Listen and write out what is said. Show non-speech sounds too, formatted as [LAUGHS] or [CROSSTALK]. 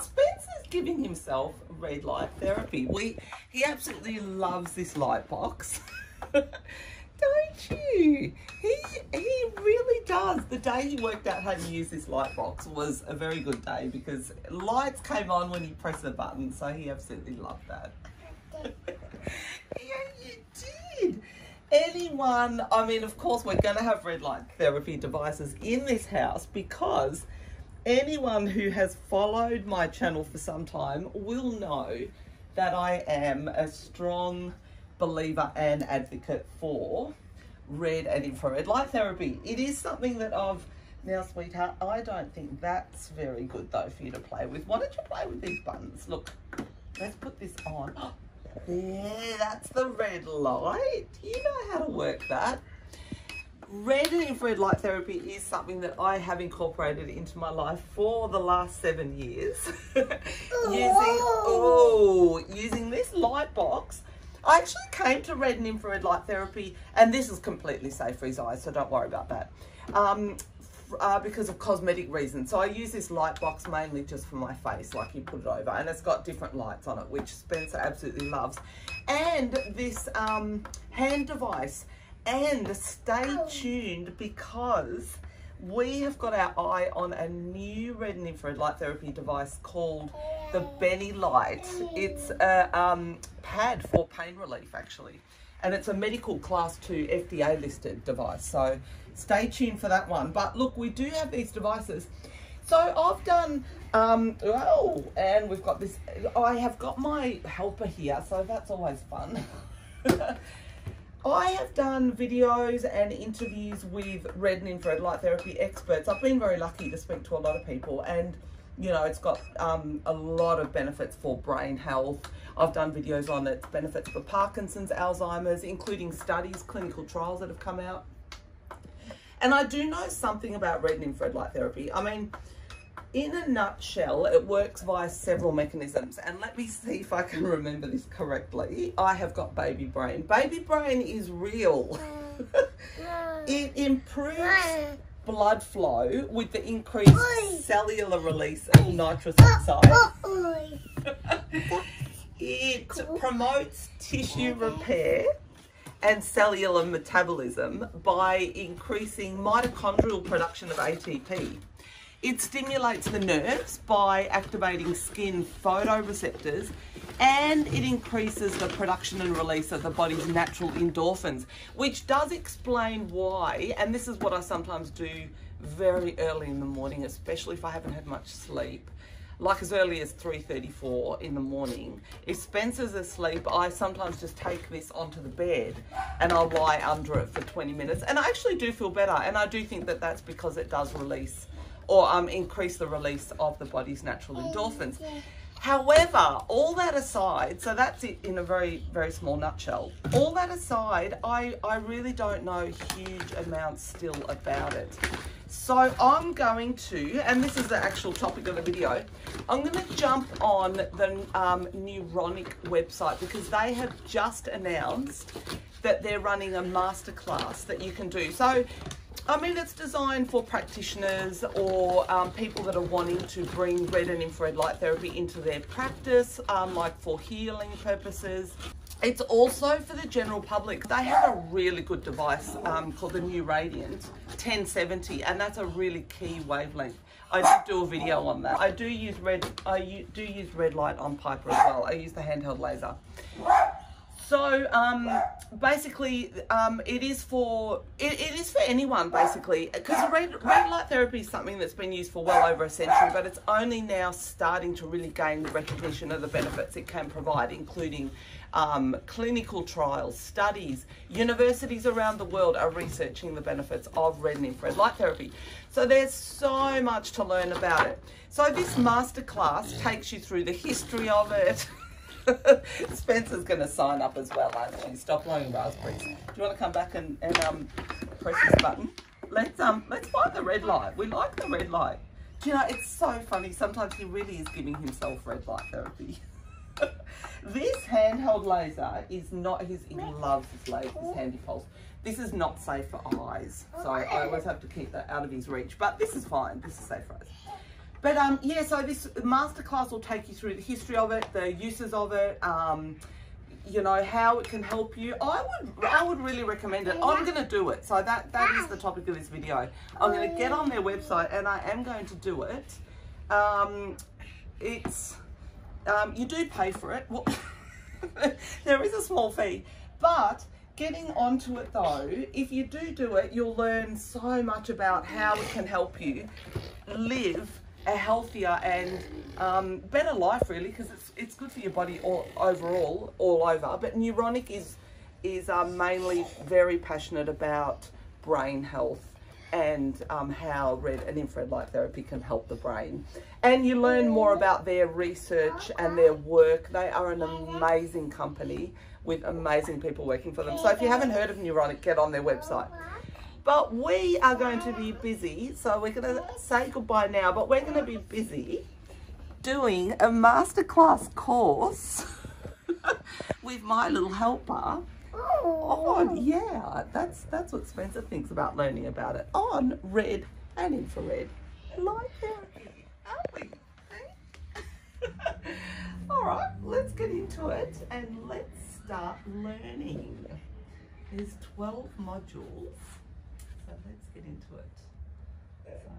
Spencer's giving himself red light therapy. We he absolutely loves this light box. [LAUGHS] Don't you? He he really does. The day he worked out how to use this light box was a very good day because lights came on when he pressed the button, so he absolutely loved that. [LAUGHS] yeah, you did. Anyone, I mean, of course, we're going to have red light therapy devices in this house because anyone who has followed my channel for some time will know that I am a strong believer and advocate for red and infrared light therapy. It is something that I've now, sweetheart, I don't think that's very good though for you to play with. Why don't you play with these buttons? Look, let's put this on. [GASPS] There, that's the red light. You know how to work that. Red and infrared light therapy is something that I have incorporated into my life for the last seven years. [LAUGHS] using, oh, using this light box. I actually came to red and infrared light therapy, and this is completely safe for his eyes, so don't worry about that. Um, uh, because of cosmetic reasons. So I use this light box mainly just for my face, like you put it over, and it's got different lights on it, which Spencer absolutely loves. And this um, hand device. And stay tuned because we have got our eye on a new red and infrared light therapy device called the Benilight. It's a um, pad for pain relief, actually. And it's a medical class 2 FDA listed device. So stay tuned for that one. But look, we do have these devices. So I've done, um, oh, and we've got this, I have got my helper here, so that's always fun. [LAUGHS] I have done videos and interviews with red and infrared light therapy experts. I've been very lucky to speak to a lot of people and you know, it's got um, a lot of benefits for brain health. I've done videos on its benefits for Parkinson's, Alzheimer's, including studies, clinical trials that have come out. And I do know something about red and infrared light therapy. I mean, in a nutshell, it works via several mechanisms. And let me see if I can remember this correctly. I have got baby brain. Baby brain is real. [LAUGHS] it improves blood flow with the increased cellular release of nitrous oxide. it promotes tissue repair and cellular metabolism by increasing mitochondrial production of ATP. It stimulates the nerves by activating skin photoreceptors and it increases the production and release of the body's natural endorphins, which does explain why, and this is what I sometimes do very early in the morning, especially if I haven't had much sleep, like as early as 3.34 in the morning. If Spencer's asleep, I sometimes just take this onto the bed and I'll lie under it for 20 minutes. And I actually do feel better. And I do think that that's because it does release or um, increase the release of the body's natural endorphins. However, all that aside, so that's it in a very, very small nutshell. All that aside, I, I really don't know huge amounts still about it. So I'm going to, and this is the actual topic of the video, I'm going to jump on the um, Neuronic website because they have just announced that they're running a masterclass that you can do. So I mean, it's designed for practitioners or um, people that are wanting to bring red and infrared light therapy into their practice, um, like for healing purposes. It's also for the general public. They have a really good device um, called the Neuradiant 1070, and that's a really key wavelength. I did do a video on that. I do use red. I do use red light on Piper as well. I use the handheld laser. So um, basically, um, it is for it, it is for anyone basically because red, red light therapy is something that's been used for well over a century, but it's only now starting to really gain the recognition of the benefits it can provide, including um, clinical trials, studies. Universities around the world are researching the benefits of red and infrared light therapy. So there's so much to learn about it. So this masterclass takes you through the history of it. [LAUGHS] [LAUGHS] Spencer's going to sign up as well, aren't she? Stop blowing raspberries. Do you want to come back and, and um, press this button? Let's um let's find the red light. We like the red light. Do you know, it's so funny. Sometimes he really is giving himself red light therapy. [LAUGHS] this handheld laser is not his, he loves his laser, his handy pulse. This is not safe for eyes. So I always have to keep that out of his reach. But this is fine. This is safe for us. But um, yeah, so this masterclass will take you through the history of it, the uses of it, um, you know how it can help you. I would I would really recommend it. I'm going to do it. So that that is the topic of this video. I'm going to get on their website and I am going to do it. Um, it's um, you do pay for it. Well, [LAUGHS] there is a small fee, but getting onto it though, if you do do it, you'll learn so much about how it can help you live a healthier and um, better life really because it's it's good for your body all overall all over. But neuronic is is um, mainly very passionate about brain health and um, how red and infrared light therapy can help the brain. And you learn more about their research and their work. They are an amazing company with amazing people working for them. So if you haven't heard of neuronic get on their website but we are going to be busy, so we're going to say goodbye now, but we're going to be busy doing a masterclass course [LAUGHS] with my little helper oh. on, yeah, that's, that's what Spencer thinks about learning about it, on red and infrared light therapy, aren't we? [LAUGHS] All right, let's get into it and let's start learning. There's 12 modules. So let's get into it. So